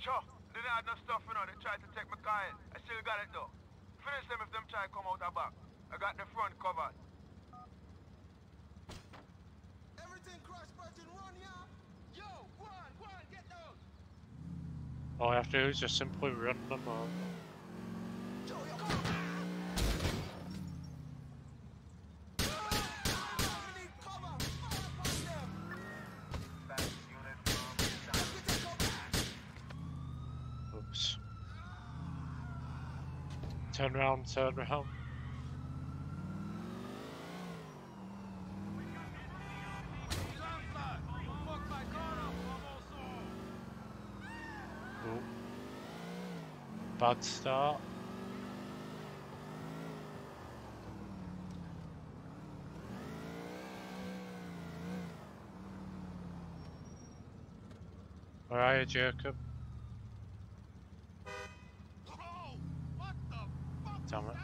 Sure, they didn't have no stuff, you know. They tried to take my car in. I still got it, though. Finish them if them try to come out the back. I got the front covered. Everything crash, Virgin, run, yeah? Yo, go on, get down. All I have to do is just simply run them over. Around, turn around. Ooh. Bad start. Where are you, Jacob? Damn it.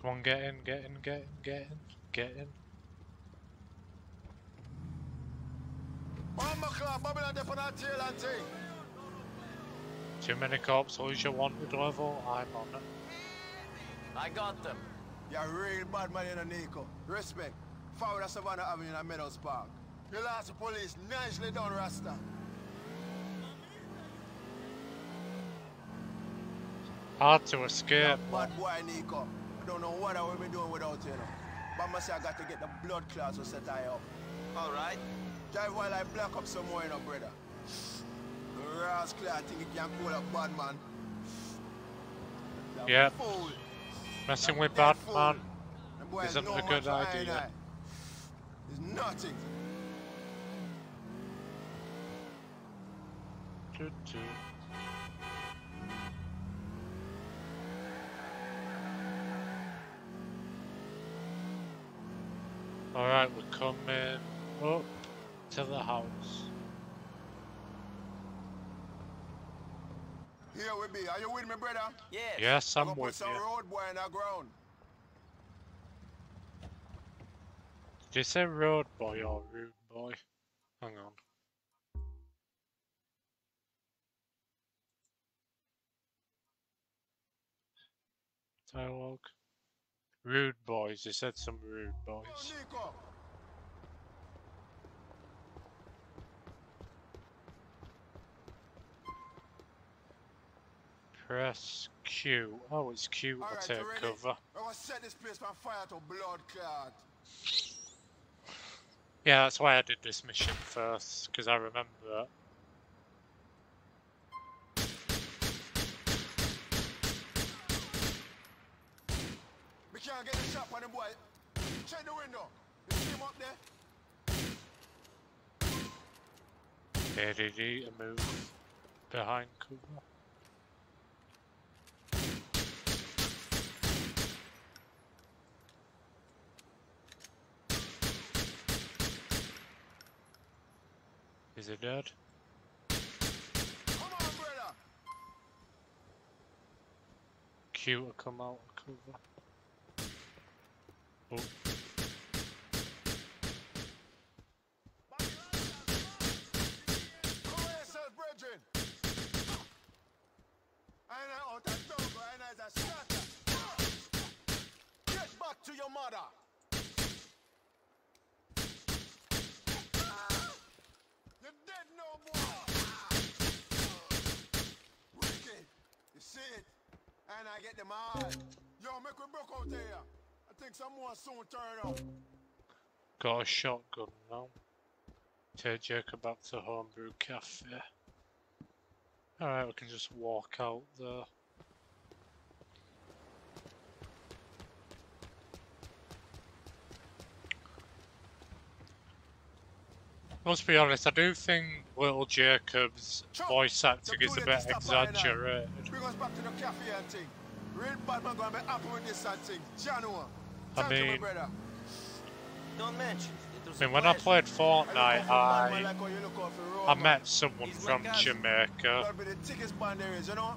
Come on, get in, get in, get in, get in, get in. Bomber club, Babylon dep on our tail and thing. Too many cops, who's your wanted level? I'm on it. I got them. You're a real bad man in a Niko. Respect. Forward of Savannah Avenue in a Meadows Park. You lost the police nicely done, Rasta. Hard to escape. Yeah, bad boy, Niko. I don't know what I will be doing without you. Know. But I must say I got to get the blood clots to set I up. All right. Drive while I black up some more, you know, brother. Rascal, I think he can pull a bad man. Yeah. Messing with dead Batman fool. Them boys isn't know a good for I and idea. I. It's nothing. Doo doo. Alright, we're coming up to the house. Here we be. Are you with me, brother? Yes. Yes, I'm I'm gonna put with some you. road boy in the ground. Did you say road boy or rude boy? Hang on. Dialogue. Rude boys, you said some rude boys. Press Q. Oh, it's Q to Alright, take cover. Gonna set this place on fire to blood clot. Yeah, that's why I did this mission first, because I remember can't get the shot on the boy. Check the window. You see him up there? Move behind cover. Is he dead? Come on, brother. Q to come out of cover. Oh, Come on yourself, brethren. I ain't out of Togo, I ain't as a scatter. Get back to your mother. You're dead no more. Wicked. You see it? And I get them all. Yo, make we broke out here. Think some more soon turn up. got a shotgun now. Take Jacob back to Homebrew Cafe. Alright, we can just walk out there. Let's be honest, I do think little Jacob's voice acting is a bit exaggerated. Bring us back to the cafe and thing. Real bad man gonna be happy with this and thing. Janua. I Thank you, my mean- brother. Don't mention. It was I mean, when I played Fortnite, look out for bad man I like how you look out for road I met someone from. Jamaica. That'll be the thickest band there is, you know?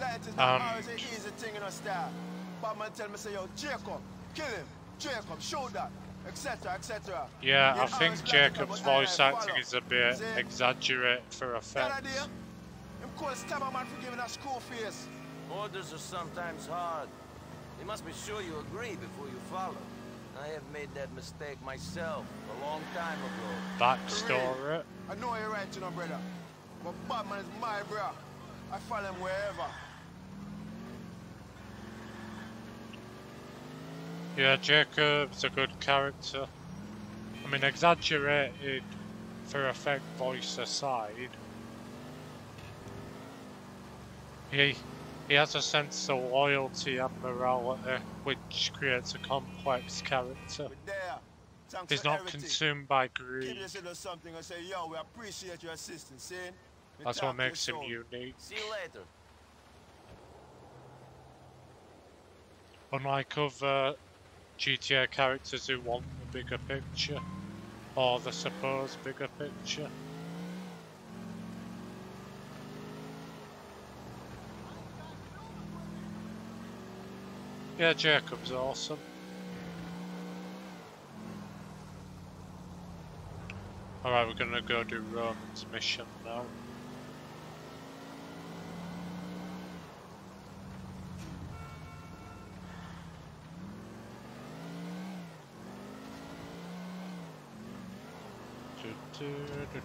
Light is not Um, always an easy thing in a style. Bad man tell me, say, yo, Jacob, kill him. Jacob, show that. etc., etc. Yeah, Yeah, I think Jacob's voice acting is a bit exaggerated for effect. idea? Them could stab man for giving us school fees. Orders are sometimes hard. You must be sure you agree before you follow. I have made that mistake myself a long time ago. Backstory. I know you're right, you know, brother. But Batman is my bro. I follow him wherever. Yeah, Jacob's a good character. I mean, exaggerated for effect voice aside. He, he has a sense of loyalty and morality, which creates a complex character. But there, thanks He's not everything. consumed by greed. this into something and say, yo, we appreciate your assistance, see? That's what makes him soul. unique. See you later. Unlike other GTA characters who want the bigger picture, or the supposed bigger picture. Yeah, Jacob's awesome. Alright, we're gonna go do Roman's mission now. Do, do, do,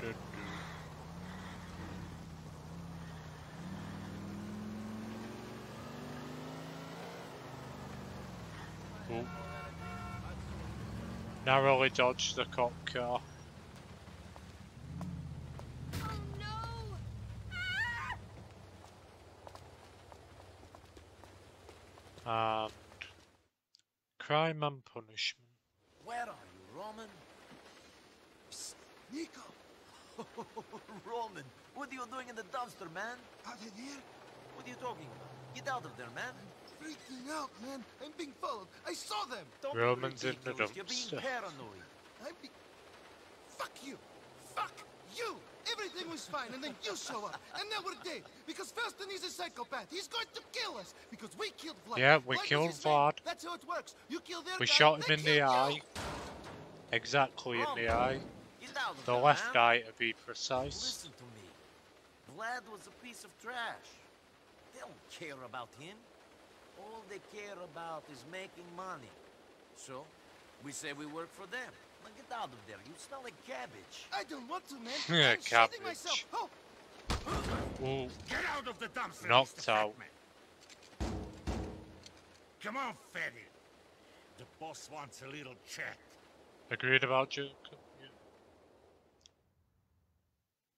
do, do. Narrowly dodged the cop car. Oh no! And crime and punishment. Where are you, Roman? Niko, Roman, what are you doing in the dumpster, man? out in here, What are you talking about? Get out of there, man. Freaking out, man. I'm being followed. I saw them. Don't be Roman's in the ridiculous. You're being dumpster. paranoid. I'm be... Fuck you. Fuck you. Everything was fine, and then you show up. And now we're dead. Because Felton is a psychopath. He's going to kill us. Because we killed Vlad. Yeah, we Vlad killed his. Vlad. That's how it works. You kill their We guy, shot him in the kill eye. you. Exactly in the Roman, eye. Get out of The there, left man. eye to be precise. Listen to me. Vlad was a piece of trash. They don't care about him. All they care about is making money. So, we say we work for them. Now get out of there. You smell like cabbage. I don't want to, man. Yeah, I'm cabbage. myself. Oh, Ooh, Get out of the dumpster, Knocked Mr. out. Fatman. Come on, Fatty. The boss wants a little chat. agreed about you. Yeah.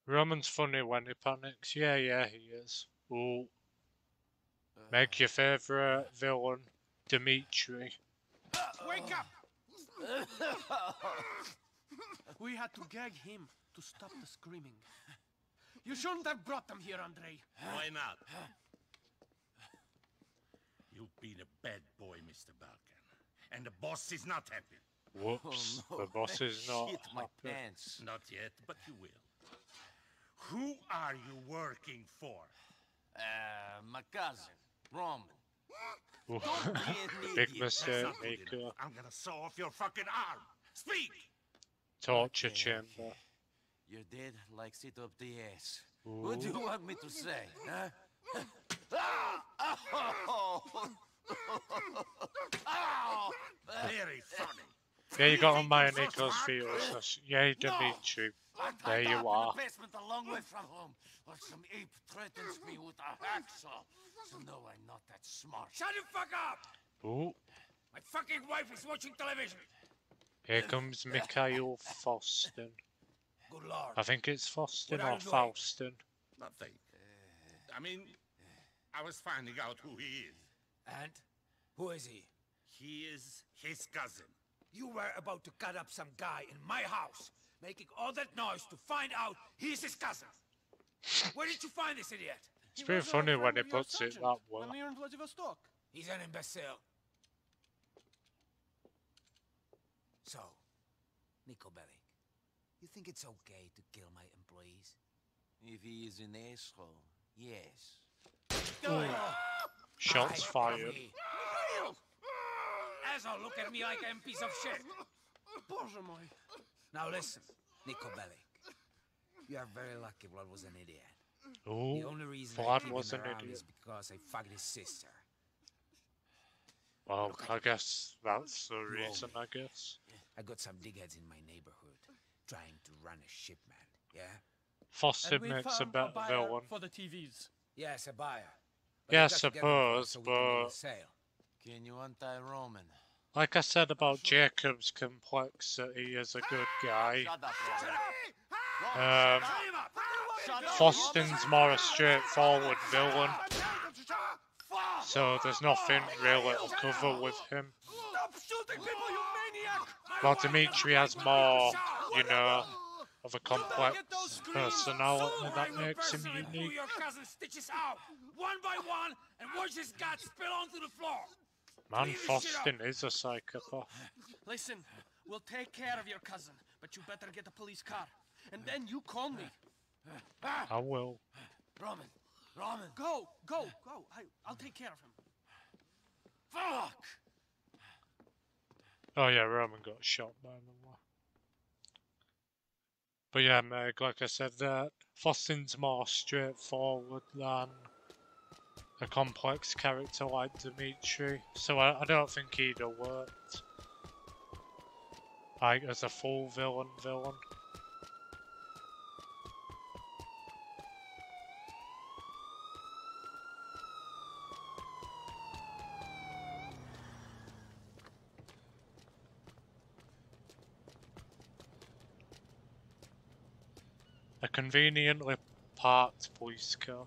Roman's funny when he panics. Yeah, yeah, he is. Ooh. Make your favourite villain, Dimitri. Wake up! We had to gag him to stop the screaming. You shouldn't have brought them here, Andrei. Why not? You've been a bad boy, Mr. Balkan. And the boss is not happy. Whoops, Oh, no. the boss is not Shit my happy. pants. Not yet, but you will. Who are you working for? Uh, my cousin, Roman. Ooh, Don't be an Big. Mistake, Niko. I'm gonna saw off your fucking arm. Speak! Torture Okay, chamber. You're dead like sit up the ass. What do you want me to say, huh? Very funny. Oh. Oh. Yeah, you got on my I'm so Niko's smart? feels. That's- Yeah, Dimitri. I There tied you up are. In the basement a long way from home. But some ape threatens me with a hacksaw. So no, I'm not that smart. Shut the fuck up! Ooh, My fucking wife is watching television. here comes Mikhail Faustin. Good lord. I think it's Faustin What or you? Faustin. Nothing. I mean, I was finding out who he is. And? Who is he? He is his cousin. You were about to cut up some guy in my house, making all that noise to find out he's his cousin. Where did you find this idiot? It's pretty funny when he puts it that way. we were in Vladivostok. He's an imbecile. So, Niko Bellic, you think it's okay to kill my employees? If he is an asshole, yes. Shots I fired asshole look at me like I'm a piece of shit. Boże mój. Now listen, Niko Bellic. You are very lucky Vlad was an idiot. Oh, the only reason Vlad was an idiot. is because I fucked his sister. Well, I guess that's the reason, I guess. I got some digheads in my neighborhood trying to run a shipment, yeah? Faustin makes a better villain. For the TVs. Yes, a buyer. But yes, suppose, but... Sale. Can you untie Roman? Like I said about Jacob's complexity as a good guy, Shut um, Roman. Shut up! Faustin's more a straightforward villain, so there's nothing really to cover with him. Stop shooting people, you maniac! While Dimitri has more, you know, of a complex personality that makes him pull unique. your cousin stitches out, one by one, and watch his guts spill onto the floor. Man, Clean this shit up. Faustin is a psychopath. Listen, we'll take care of your cousin, but you better get a police car. And then you call me. I will. Roman, Roman, Go, go, go. I, I'll take care of him. fuck! Oh yeah, Roman got shot by them. But yeah, Meg, like I said, uh, that Faustin's more straightforward than a complex character like Dimitri, so I, I don't think he'd have worked like as a full villain villain. A conveniently parked police car.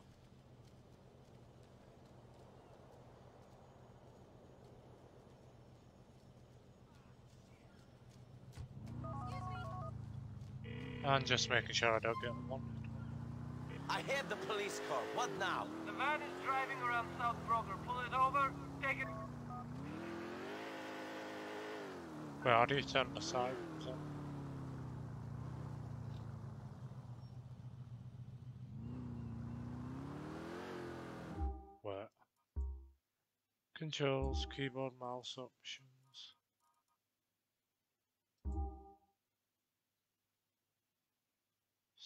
And just making sure I don't get one. I have the police car. What now? The van is driving around South Broker. Pull it over, take it. Wait, how do you turn the sirens on? Where? Controls, keyboard, mouse options.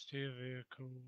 teve, com